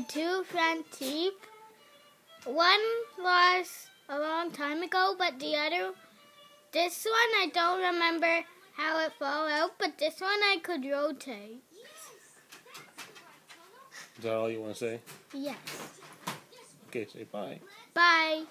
two front teeth. One was a long time ago, but the other, this one I don't remember how it fell out, but this one I could rotate. Is that all you want to say? Yes. Okay, say bye. Bye.